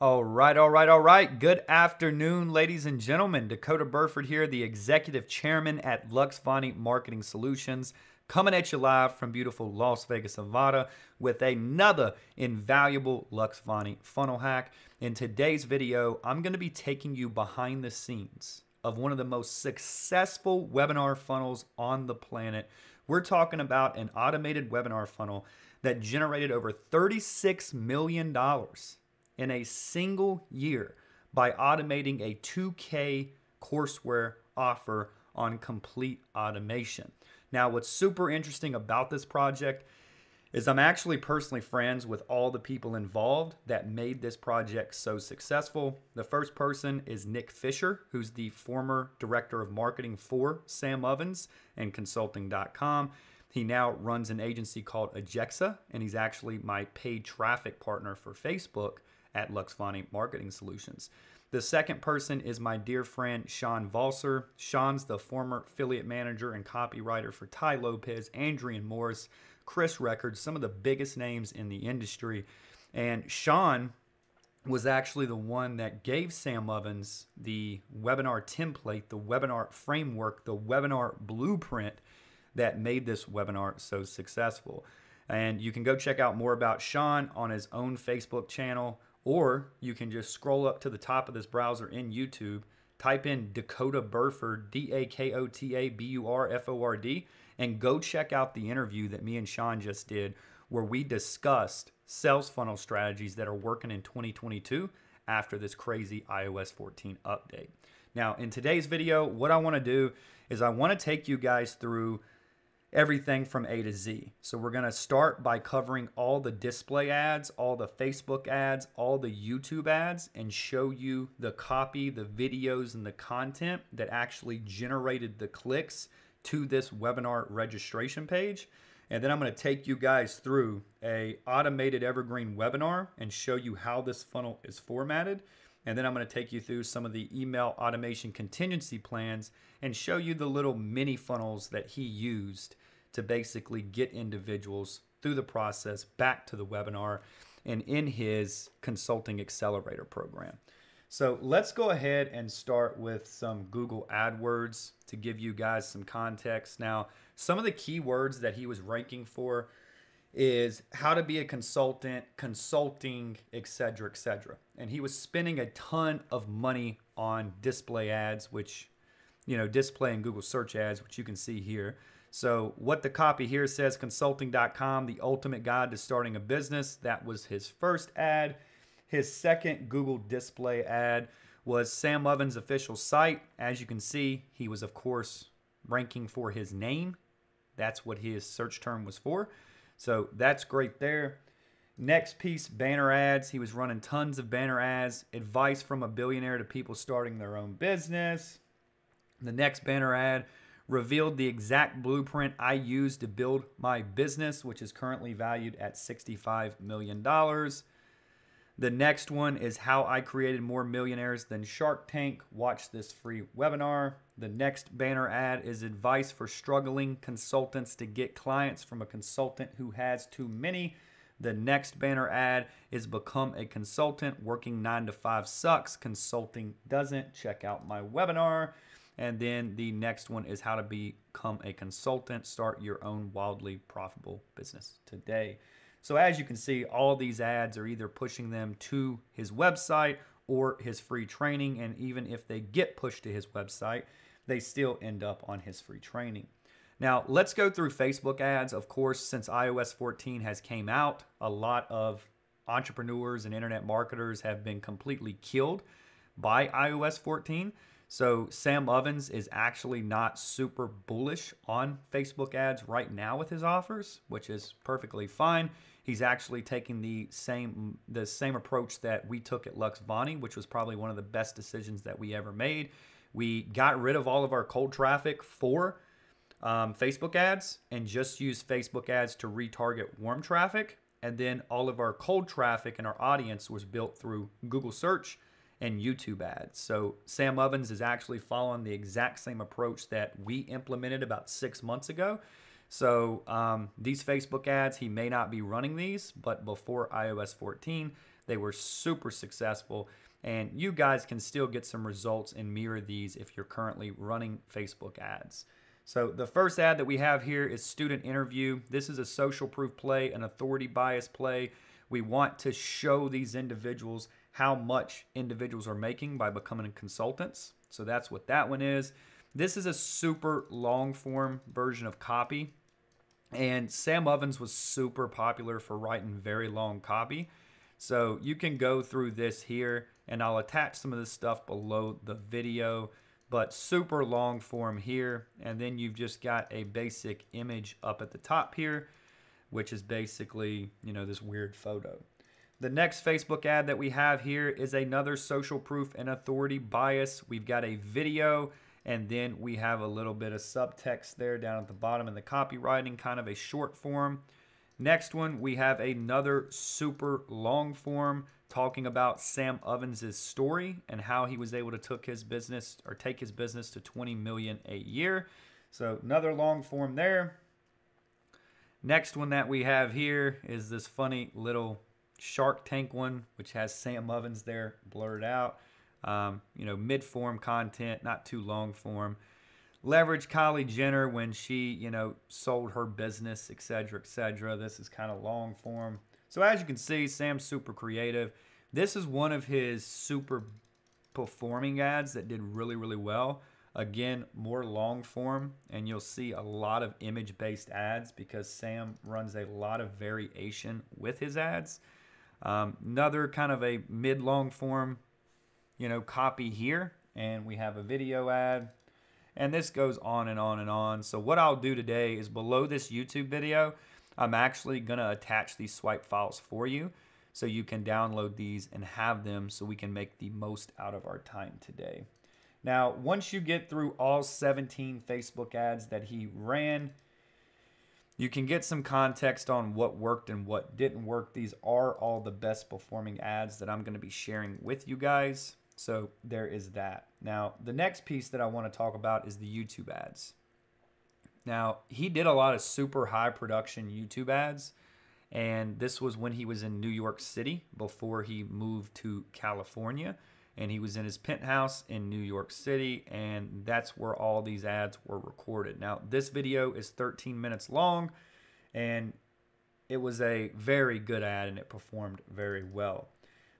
All right, all right, all right. Good afternoon, ladies and gentlemen. Dakota Burford here, the executive chairman at Luxvoni Marketing Solutions, coming at you live from beautiful Las Vegas, Nevada, with another invaluable Luxvoni funnel hack. In today's video, I'm going to be taking you behind the scenes of one of the most successful webinar funnels on the planet. We're talking about an automated webinar funnel that generated over $36 million in a single year by automating a 2K courseware offer on complete automation. Now, what's super interesting about this project is I'm actually personally friends with all the people involved that made this project so successful. The first person is Nick Fisher, who's the former director of marketing for Sam Ovens and consulting.com. He now runs an agency called Ajexa, and he's actually my paid traffic partner for Facebook at Luxvoni Marketing Solutions. The second person is my dear friend Sean Valser. Sean's the former affiliate manager and copywriter for Tai Lopez, Andrean Morris, Chris Records, some of the biggest names in the industry. And Sean was actually the one that gave Sam Ovens the webinar template, the webinar framework, the webinar blueprint that made this webinar so successful. And you can go check out more about Sean on his own Facebook channel or you can just scroll up to the top of this browser in YouTube, type in Dakota Burford, D A K O T A B U R F O R D, and go check out the interview that me and Sean just did, where we discussed sales funnel strategies that are working in 2022 after this crazy iOS 14 update. Now, in today's video, what I want to do is I want to take you guys through everything from A to Z. So we're going to start by covering all the display ads, all the Facebook ads, all the YouTube ads, and show you the copy, the videos, and the content that actually generated the clicks to this webinar registration page. And then I'm going to take you guys through a automated evergreen webinar and show you how this funnel is formatted. And then I'm going to take you through some of the email automation contingency plans and show you the little mini funnels that he used to basically get individuals through the process back to the webinar and in his consulting accelerator program. So let's go ahead and start with some Google AdWords to give you guys some context. Now, some of the keywords that he was ranking for is how to be a consultant, consulting, etc., etc. And he was spending a ton of money on display ads, which, you know, display and Google search ads, which you can see here. So, what the copy here says consulting.com, the ultimate guide to starting a business. That was his first ad. His second Google display ad was Sam Ovens' official site. As you can see, he was, of course, ranking for his name. That's what his search term was for. So, that's great there. Next piece banner ads. He was running tons of banner ads. Advice from a billionaire to people starting their own business. The next banner ad revealed the exact blueprint I used to build my business, which is currently valued at $65 million. The next one is how I created more millionaires than Shark Tank. Watch this free webinar. The next banner ad is advice for struggling consultants to get clients from a consultant who has too many. The next banner ad is become a consultant. Working nine to five sucks. Consulting doesn't. Check out my webinar. And then the next one is how to become a consultant, start your own wildly profitable business today. So, as you can see, all these ads are either pushing them to his website or his free training. And even if they get pushed to his website, they still end up on his free training. Now, let's go through Facebook ads. Of course, since iOS 14 has came out, a lot of entrepreneurs and internet marketers have been completely killed by iOS 14. So Sam Ovens is actually not super bullish on Facebook ads right now with his offers, which is perfectly fine. He's actually taking the same the same approach that we took at Luxvoni, which was probably one of the best decisions that we ever made. We got rid of all of our cold traffic for um, Facebook ads and just used Facebook ads to retarget warm traffic. And then all of our cold traffic and our audience was built through Google search and YouTube ads. So Sam Ovens is actually following the exact same approach that we implemented about six months ago. So um, these Facebook ads, he may not be running these, but before iOS 14, they were super successful. And you guys can still get some results and mirror these if you're currently running Facebook ads. So the first ad that we have here is student interview. This is a social proof play, an authority bias play. We want to show these individuals how much individuals are making by becoming consultants. So that's what that one is. This is a super long form version of copy. And Sam Ovens was super popular for writing very long copy. So you can go through this here and I'll attach some of this stuff below the video, but super long form here. And then you've just got a basic image up at the top here, which is basically, you know, this weird photo. The next Facebook ad that we have here is another social proof and authority bias. We've got a video and then we have a little bit of subtext there down at the bottom in the copywriting, kind of a short form. Next one, we have another super long form talking about Sam Ovens' story and how he was able to took his business or take his business to 20 million a year. So another long form there. Next one that we have here is this funny little Shark Tank one, which has Sam Ovens there blurred out. Um, you know, mid form content, not too long form. Leverage Kylie Jenner when she, you know, sold her business, etc., etc. This is kind of long form. So as you can see, Sam's super creative. This is one of his super performing ads that did really, really well. Again, more long form, and you'll see a lot of image based ads because Sam runs a lot of variation with his ads. Um, another kind of a mid long form you know, copy here and we have a video ad and this goes on and on and on. So what I'll do today is below this YouTube video, I'm actually going to attach these swipe files for you so you can download these and have them so we can make the most out of our time today. Now, once you get through all 17 Facebook ads that he ran, you can get some context on what worked and what didn't work. These are all the best performing ads that I'm going to be sharing with you guys. So there is that. Now, the next piece that I want to talk about is the YouTube ads. Now, he did a lot of super high production YouTube ads, and this was when he was in New York City before he moved to California. And he was in his penthouse in New York City, and that's where all these ads were recorded. Now, this video is 13 minutes long, and it was a very good ad, and it performed very well.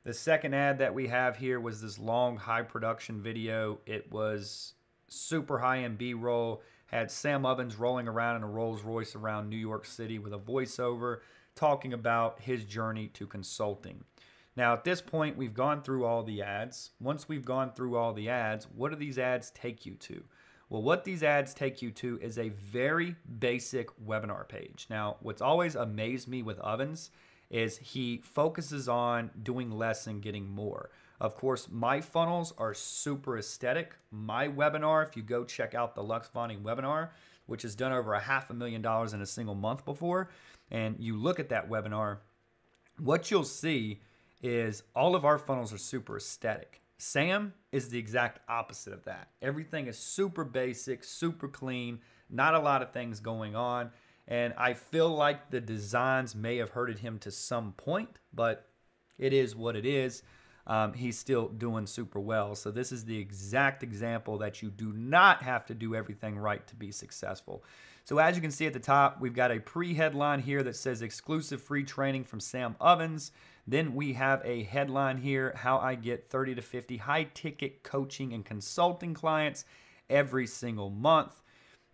The second ad that we have here was this long high production video. It was super high in B-roll, had Sam Ovens rolling around in a Rolls Royce around New York City with a voiceover talking about his journey to consulting. Now, at this point, we've gone through all the ads. Once we've gone through all the ads, what do these ads take you to? Well, what these ads take you to is a very basic webinar page. Now, what's always amazed me with Ovens is he focuses on doing less and getting more. Of course, my funnels are super aesthetic. My webinar, if you go check out the Luxvoni webinar, which has done over a half a million dollars in a single month before, and you look at that webinar, what you'll see is all of our funnels are super aesthetic. Sam is the exact opposite of that. Everything is super basic, super clean, not a lot of things going on. And I feel like the designs may have hurted him to some point, but it is what it is. Um, he's still doing super well. So, this is the exact example that you do not have to do everything right to be successful. So, as you can see at the top, we've got a pre headline here that says exclusive free training from Sam Ovens. Then we have a headline here how I get 30 to 50 high ticket coaching and consulting clients every single month.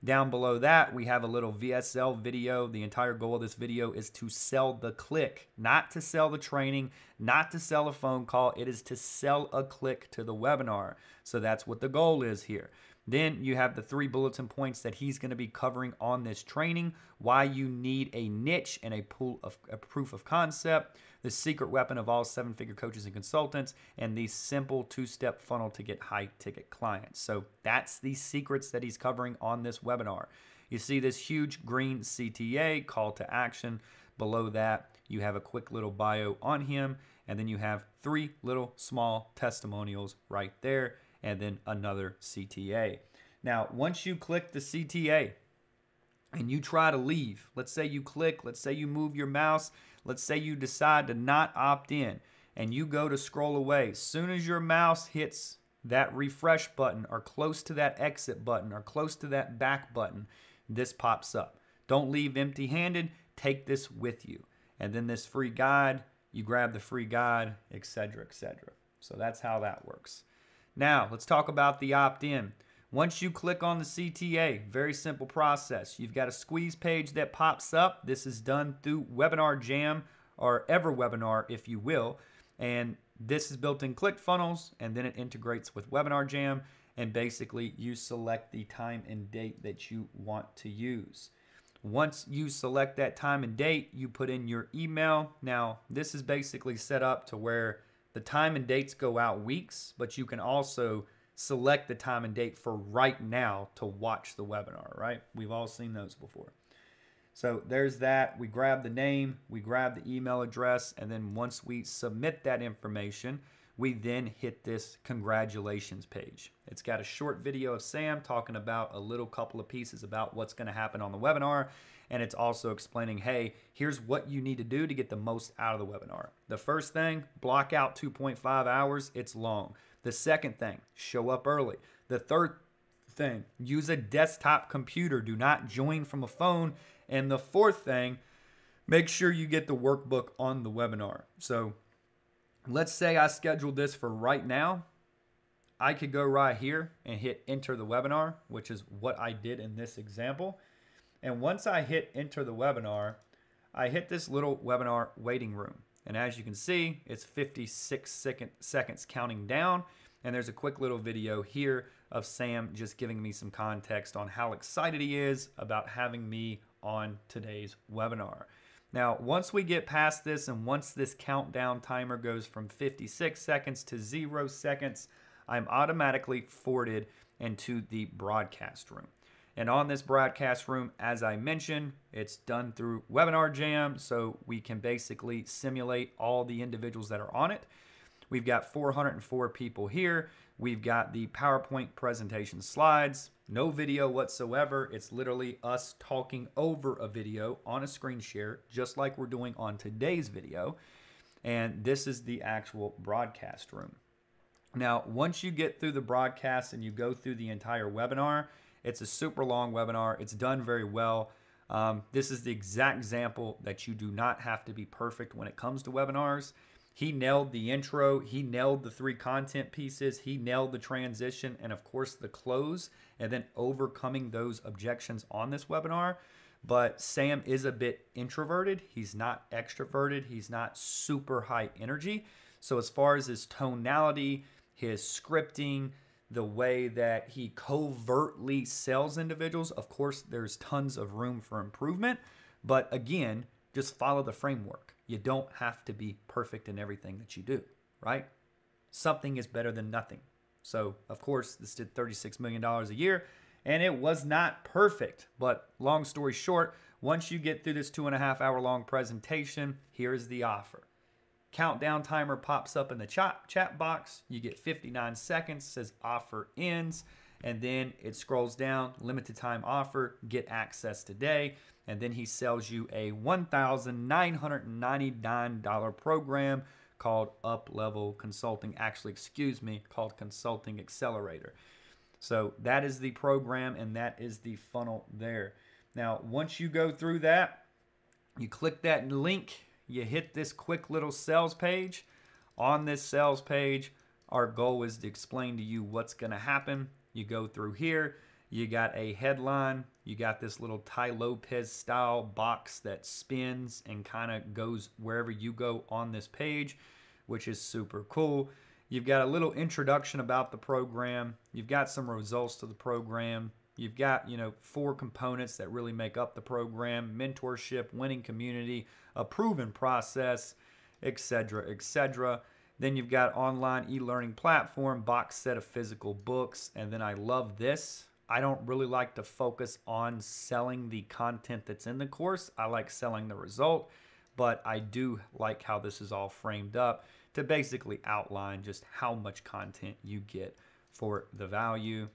Down below that, we have a little VSL video. The entire goal of this video is to sell the click, not to sell the training, not to sell a phone call. It is to sell a click to the webinar. So that's what the goal is here. Then you have the three bulletin points that he's going to be covering on this training, why you need a niche and a pool of a proof of concept, the secret weapon of all seven figure coaches and consultants, and the simple two step funnel to get high ticket clients. So that's the secrets that he's covering on this webinar. You see this huge green CTA call to action. Below that, you have a quick little bio on him, and then you have three little small testimonials right there and then another CTA. Now, once you click the CTA, and you try to leave, let's say you click, let's say you move your mouse, let's say you decide to not opt in, and you go to scroll away. As soon as your mouse hits that refresh button or close to that exit button or close to that back button, this pops up. Don't leave empty handed, take this with you. And then this free guide, you grab the free guide, etc., etc. So that's how that works. Now, let's talk about the opt in. Once you click on the CTA, very simple process. You've got a squeeze page that pops up. This is done through Webinar Jam or EverWebinar, if you will. And this is built in ClickFunnels, and then it integrates with Webinar Jam. And basically, you select the time and date that you want to use. Once you select that time and date, you put in your email. Now, this is basically set up to where the time and dates go out weeks, but you can also select the time and date for right now to watch the webinar, right? We've all seen those before. So there's that. We grab the name, we grab the email address, and then once we submit that information, we then hit this congratulations page. It's got a short video of Sam talking about a little couple of pieces about what's going to happen on the webinar. And it's also explaining, hey, here's what you need to do to get the most out of the webinar. The first thing, block out 2.5 hours. It's long. The second thing, show up early. The third thing, use a desktop computer. Do not join from a phone. And the fourth thing, make sure you get the workbook on the webinar. So let's say I scheduled this for right now. I could go right here and hit enter the webinar, which is what I did in this example. And once I hit enter the webinar, I hit this little webinar waiting room. And as you can see, it's 56 second, seconds counting down. And there's a quick little video here of Sam just giving me some context on how excited he is about having me on today's webinar. Now, once we get past this and once this countdown timer goes from 56 seconds to zero seconds, I'm automatically forwarded into the broadcast room. And on this broadcast room, as I mentioned, it's done through Webinar Jam, so we can basically simulate all the individuals that are on it. We've got 404 people here. We've got the PowerPoint presentation slides, no video whatsoever. It's literally us talking over a video on a screen share, just like we're doing on today's video. And this is the actual broadcast room. Now, once you get through the broadcast and you go through the entire webinar, it's a super long webinar. It's done very well. Um, this is the exact example that you do not have to be perfect when it comes to webinars. He nailed the intro, he nailed the three content pieces, he nailed the transition, and of course the close, and then overcoming those objections on this webinar. But Sam is a bit introverted. He's not extroverted. He's not super high energy. So, as far as his tonality, his scripting, the way that he covertly sells individuals. Of course, there's tons of room for improvement, but again, just follow the framework. You don't have to be perfect in everything that you do, right? Something is better than nothing. So, of course, this did $36 million a year, and it was not perfect. But long story short, once you get through this two and a half hour long presentation, here's the offer countdown timer pops up in the chat, chat box. You get 59 seconds, says offer ends, and then it scrolls down, limited time offer, get access today. And then he sells you a $1,999 program called Up Level Consulting. Actually, excuse me, called Consulting Accelerator. So that is the program and that is the funnel there. Now, once you go through that, you click that link you hit this quick little sales page. On this sales page, our goal is to explain to you what's going to happen. You go through here, you got a headline, you got this little Tai Lopez style box that spins and kind of goes wherever you go on this page, which is super cool. You've got a little introduction about the program. You've got some results to the program. You've got, you know, four components that really make up the program mentorship, winning community, a proven process, etc., etc. Then you've got online e-learning platform, box set of physical books, and then I love this. I don't really like to focus on selling the content that's in the course. I like selling the result, but I do like how this is all framed up to basically outline just how much content you get for the value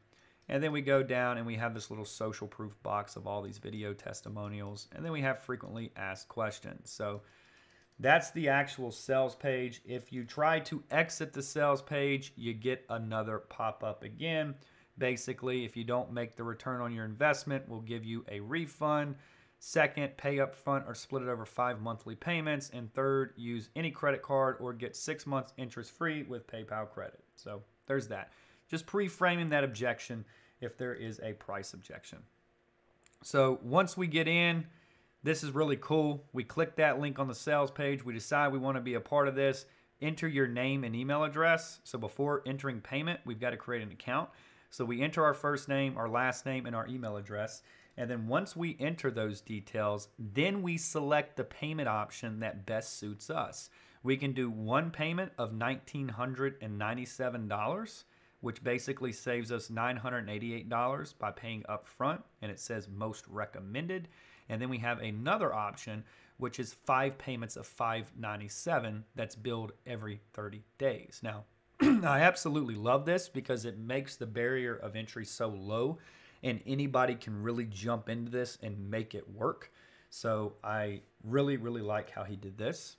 And then we go down and we have this little social proof box of all these video testimonials. And then we have frequently asked questions. So that's the actual sales page. If you try to exit the sales page, you get another pop up again. Basically, if you don't make the return on your investment, we'll give you a refund. Second, pay up front or split it over five monthly payments. And third, use any credit card or get six months interest free with PayPal credit. So there's that. Just pre framing that objection if there is a price objection. So once we get in, this is really cool. We click that link on the sales page. We decide we want to be a part of this. Enter your name and email address. So before entering payment, we've got to create an account. So we enter our first name, our last name, and our email address. And then once we enter those details, then we select the payment option that best suits us. We can do one payment of $1,997, which basically saves us $988 by paying upfront, and it says most recommended. And then we have another option, which is five payments of 597 that's billed every 30 days. Now, I absolutely love this because it makes the barrier of entry so low and anybody can really jump into this and make it work. So I really, really like how he did this.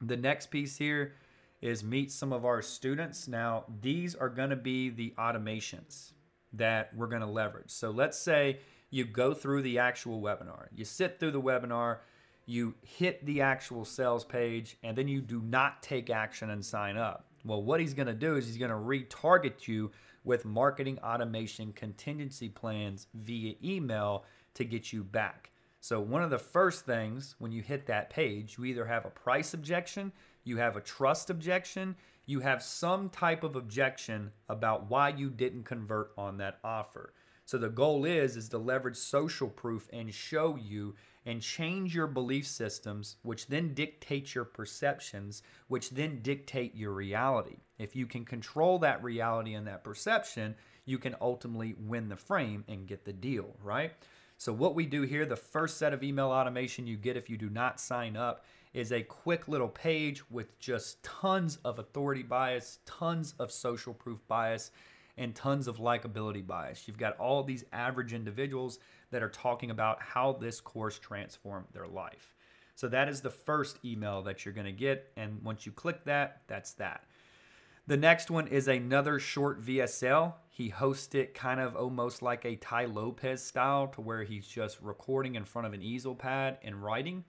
The next piece here is meet some of our students. Now, these are going to be the automations that we're going to leverage. So let's say you go through the actual webinar. You sit through the webinar, you hit the actual sales page, and then you do not take action and sign up. Well, what he's going to do is he's going to retarget you with marketing automation contingency plans via email to get you back. So, one of the first things when you hit that page, you either have a price objection, you have a trust objection, you have some type of objection about why you didn't convert on that offer. So the goal is is to leverage social proof and show you and change your belief systems, which then dictate your perceptions, which then dictate your reality. If you can control that reality and that perception, you can ultimately win the frame and get the deal, right? So what we do here, the first set of email automation you get if you do not sign up is a quick little page with just tons of authority bias, tons of social proof bias, and tons of likability bias. You've got all these average individuals that are talking about how this course transformed their life. So that is the first email that you're going to get. And once you click that, that's that. The next one is another short VSL. He hosts it kind of almost like a Tai Lopez style to where he's just recording in front of an easel pad and writing.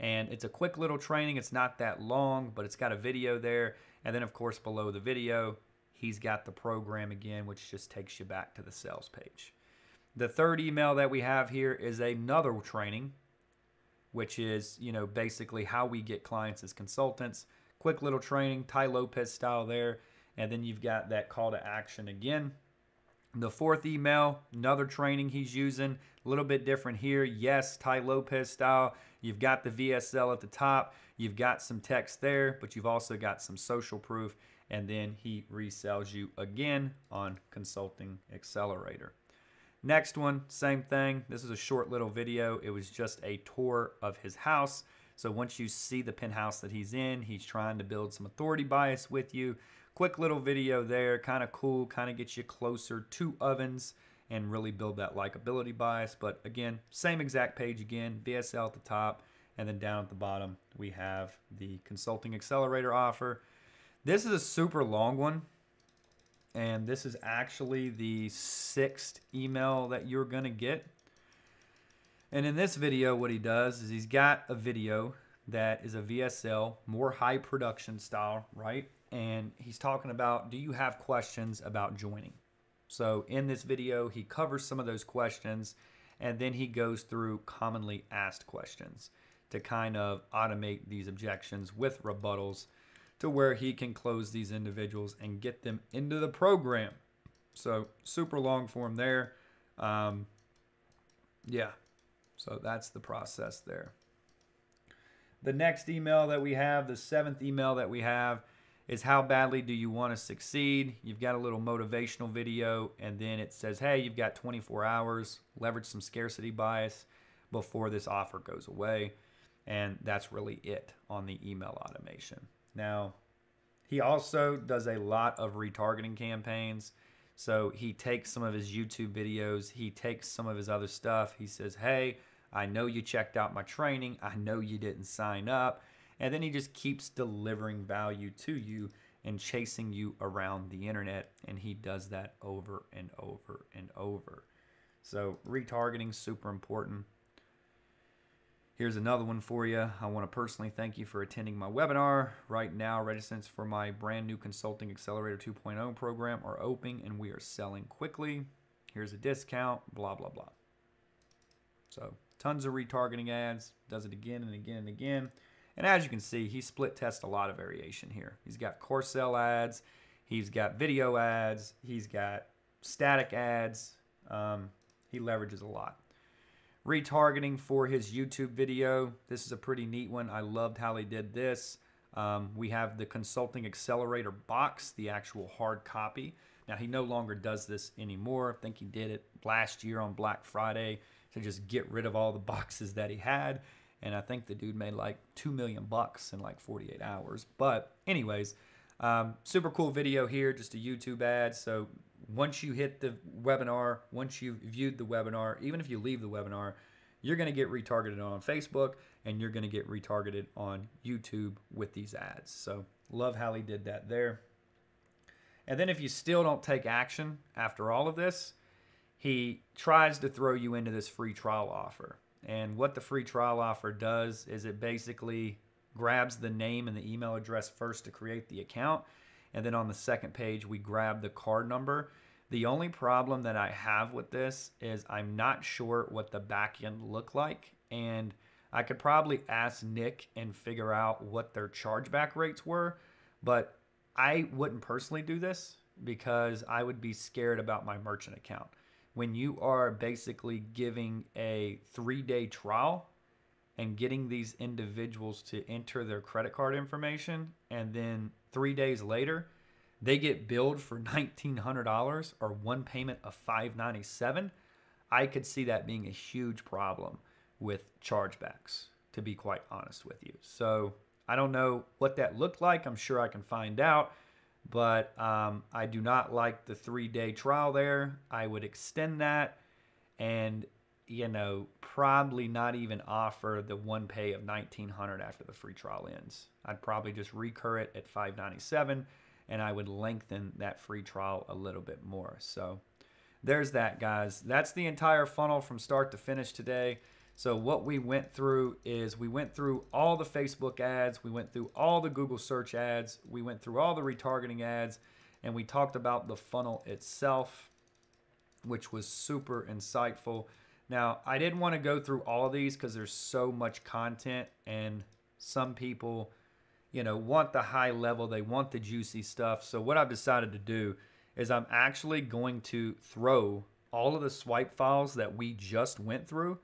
And it's a quick little training. It's not that long, but it's got a video there. And then, of course, below the video, he's got the program again, which just takes you back to the sales page. The third email that we have here is another training, which is, you know, basically how we get clients as consultants. Quick little training, Tai Lopez style there. And then you've got that call to action again. The fourth email, another training he's using, a little bit different here. Yes, Tai Lopez style. You've got the VSL at the top, you've got some text there, but you've also got some social proof and then he resells you again on Consulting Accelerator. Next one, same thing. This is a short little video. It was just a tour of his house. So once you see the penthouse that he's in, he's trying to build some authority bias with you. Quick little video there, kind of cool, kind of gets you closer to Ovens and really build that likability bias. But again, same exact page again, VSL at the top, and then down at the bottom, we have the Consulting Accelerator offer. This is a super long one. And this is actually the sixth email that you're going to get. And in this video, what he does is he's got a video that is a VSL, more high production style, right? And he's talking about do you have questions about joining? So in this video, he covers some of those questions and then he goes through commonly asked questions to kind of automate these objections with rebuttals to where he can close these individuals and get them into the program. So super long form there. Um, yeah, so that's the process there. The next email that we have, the seventh email that we have, is how badly do you want to succeed? You've got a little motivational video, and then it says, hey, you've got 24 hours, leverage some scarcity bias before this offer goes away. And that's really it on the email automation. Now, he also does a lot of retargeting campaigns. So he takes some of his YouTube videos, he takes some of his other stuff. He says, Hey, I know you checked out my training. I know you didn't sign up. And then he just keeps delivering value to you and chasing you around the internet. And he does that over and over and over. So retargeting super important. Here's another one for you. I want to personally thank you for attending my webinar. Right now, registrants for my brand new Consulting Accelerator 2.0 program are open and we are selling quickly. Here's a discount, blah, blah, blah. So tons of retargeting ads, does it again and again and again. And as you can see, he split tests a lot of variation here. He's got carousel ads, he's got video ads, he's got static ads. Um, he leverages a lot retargeting for his YouTube video. This is a pretty neat one. I loved how he did this. Um, we have the Consulting Accelerator box, the actual hard copy. Now, he no longer does this anymore. I think he did it last year on Black Friday to just get rid of all the boxes that he had. And I think the dude made like 2 million bucks in like 48 hours. But, anyways, um, super cool video here, just a YouTube ad. So once you hit the webinar, once you've viewed the webinar, even if you leave the webinar, you're going to get retargeted on Facebook and you're going to get retargeted on YouTube with these ads. So, love how he did that there. And then, if you still don't take action after all of this, he tries to throw you into this free trial offer. And what the free trial offer does is it basically grabs the name and the email address first to create the account and then on the second page, we grab the card number. The only problem that I have with this is I'm not sure what the back end look like. And I could probably ask Nick and figure out what their chargeback rates were. But I wouldn't personally do this because I would be scared about my merchant account. When you are basically giving a three day trial and getting these individuals to enter their credit card information and then three days later they get billed for $1900 or one payment of 597 i could see that being a huge problem with chargebacks to be quite honest with you. So i don't know what that looked like. I'm sure i can find out but um, i do not like the three day trial there i would extend that and you know, probably not even offer the one pay of 1900 after the free trial ends. I'd probably just recur it at 597 and I would lengthen that free trial a little bit more. So there's that guys. That's the entire funnel from start to finish today. So what we went through is we went through all the Facebook ads, we went through all the Google search ads, we went through all the retargeting ads, and we talked about the funnel itself, which was super insightful. Now, I didn't want to go through all of these because there's so much content, and some people, you know, want the high level, they want the juicy stuff. So, what I've decided to do is I'm actually going to throw all of the swipe files that we just went through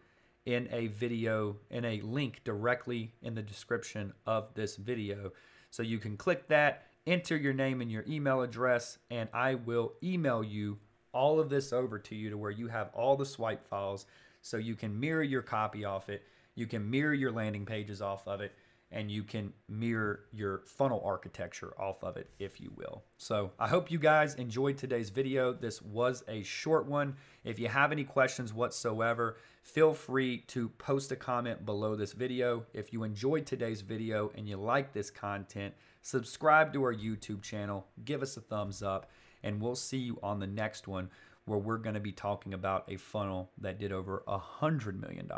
in a video, in a link directly in the description of this video. So, you can click that, enter your name and your email address, and I will email you all of this over to you to where you have all the swipe files so you can mirror your copy off it, you can mirror your landing pages off of it, and you can mirror your funnel architecture off of it, if you will. So I hope you guys enjoyed today's video. This was a short one. If you have any questions whatsoever, feel free to post a comment below this video. If you enjoyed today's video and you like this content, subscribe to our YouTube channel, give us a thumbs up, and we'll see you on the next one where we're going to be talking about a funnel that did over a $100 million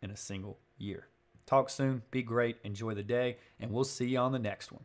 in a single year. Talk soon, be great, enjoy the day, and we'll see you on the next one.